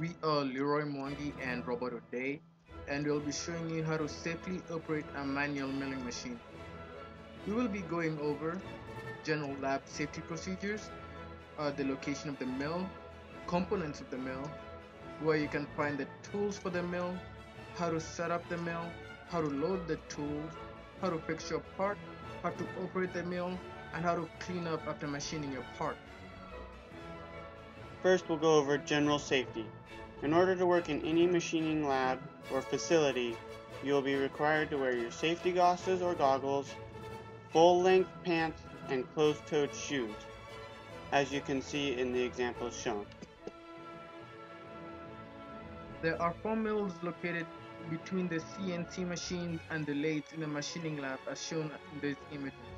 We are Leroy Mwangi and Robert O'Day, and we'll be showing you how to safely operate a manual milling machine. We will be going over general lab safety procedures, uh, the location of the mill, components of the mill, where you can find the tools for the mill, how to set up the mill, how to load the tools, how to fix your part, how to operate the mill, and how to clean up after machining your part. First, we'll go over general safety. In order to work in any machining lab or facility, you will be required to wear your safety glasses or goggles, full-length pants, and closed-toed shoes, as you can see in the examples shown. There are four mills located between the CNC machines and the lathes in the machining lab as shown in these images.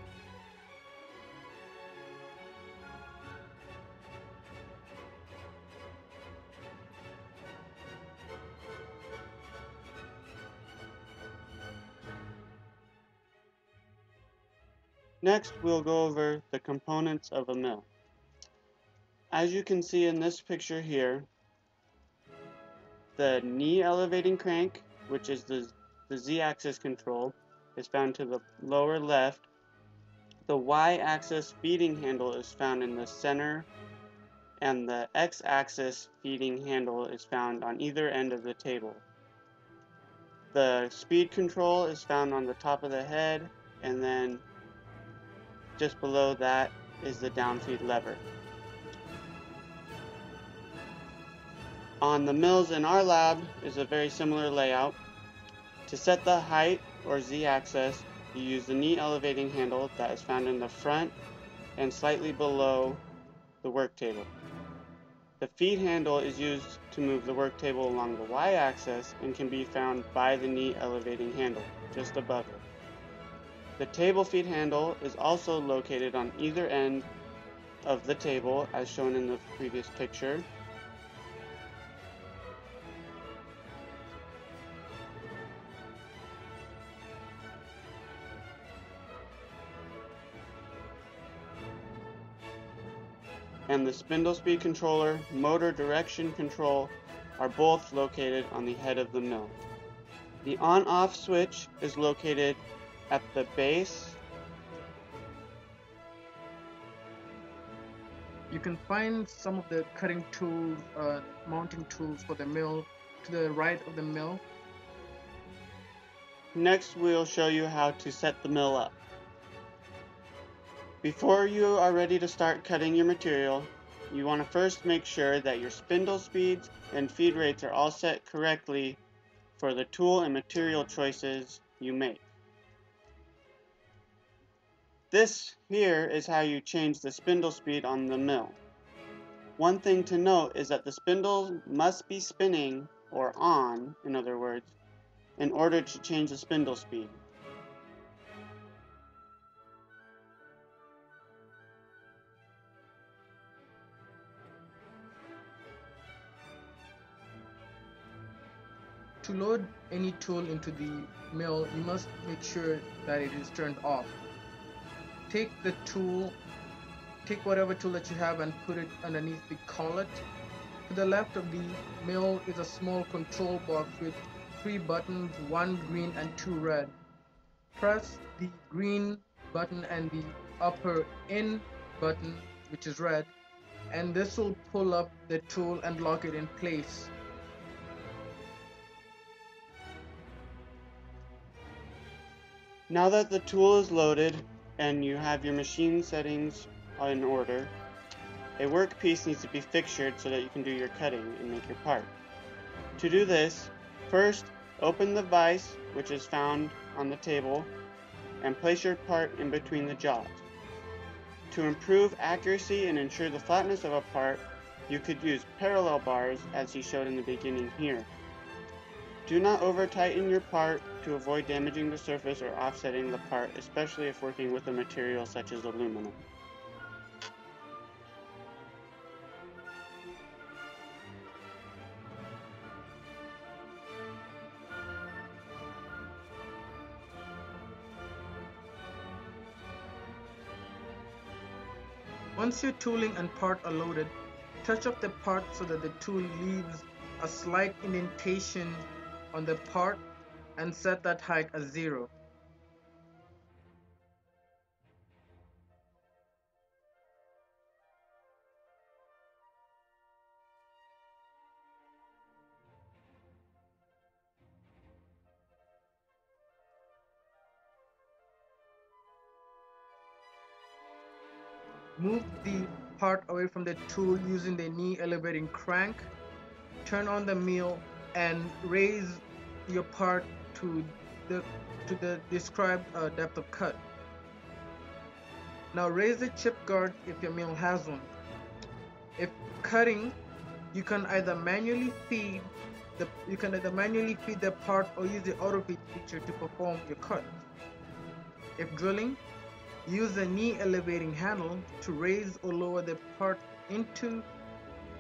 Next, we'll go over the components of a mill. As you can see in this picture here, the knee elevating crank, which is the, the z-axis control, is found to the lower left. The y-axis feeding handle is found in the center, and the x-axis feeding handle is found on either end of the table. The speed control is found on the top of the head, and then just below that is the downfeed lever. On the mills in our lab is a very similar layout. To set the height or z-axis, you use the knee elevating handle that is found in the front and slightly below the work table. The feed handle is used to move the work table along the y-axis and can be found by the knee elevating handle, just above it. The table feed handle is also located on either end of the table as shown in the previous picture. And the spindle speed controller, motor direction control are both located on the head of the mill. The on-off switch is located at the base. You can find some of the cutting tools, uh, mounting tools for the mill to the right of the mill. Next we'll show you how to set the mill up. Before you are ready to start cutting your material, you want to first make sure that your spindle speeds and feed rates are all set correctly for the tool and material choices you make. This here is how you change the spindle speed on the mill. One thing to note is that the spindle must be spinning, or on, in other words, in order to change the spindle speed. To load any tool into the mill, you must make sure that it is turned off take the tool take whatever tool that you have and put it underneath the collet. To the left of the mill is a small control box with three buttons one green and two red. Press the green button and the upper in button which is red and this will pull up the tool and lock it in place. Now that the tool is loaded, and you have your machine settings in order, a workpiece needs to be fixtured so that you can do your cutting and make your part. To do this, first open the vise which is found on the table and place your part in between the jaws. To improve accuracy and ensure the flatness of a part, you could use parallel bars as he showed in the beginning here. Do not over tighten your part to avoid damaging the surface or offsetting the part, especially if working with a material such as aluminum. Once your tooling and part are loaded, touch up the part so that the tool leaves a slight indentation on the part and set that height as zero. Move the part away from the tool using the knee elevating crank. Turn on the mill and raise your part to the to the described uh, depth of cut. Now raise the chip guard if your mill has one. If cutting, you can either manually feed the you can either manually feed the part or use the auto feed feature to perform your cut. If drilling, use the knee elevating handle to raise or lower the part into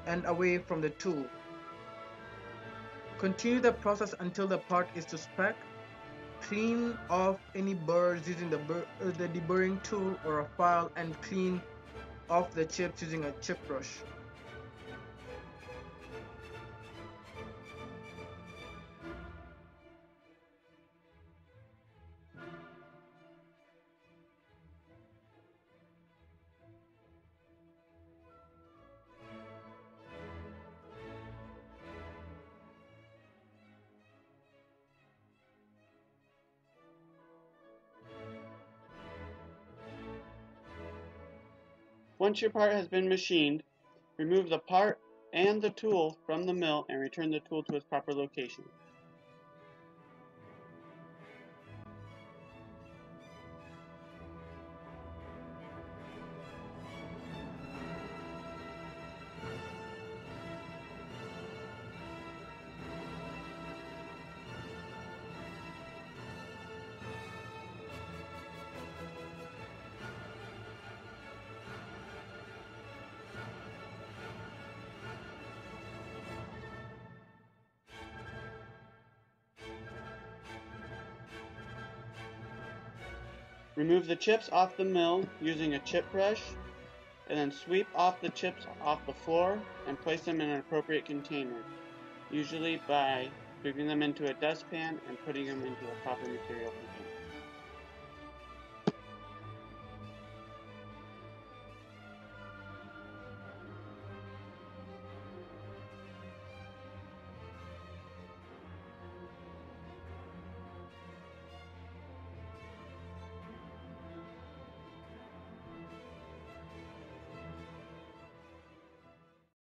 and away from the tool. Continue the process until the part is to spec. Clean off any burrs using the, bur uh, the deburring tool or a file and clean off the chips using a chip brush. Once your part has been machined, remove the part and the tool from the mill and return the tool to its proper location. Remove the chips off the mill using a chip brush and then sweep off the chips off the floor and place them in an appropriate container, usually by moving them into a dustpan and putting them into a proper material container.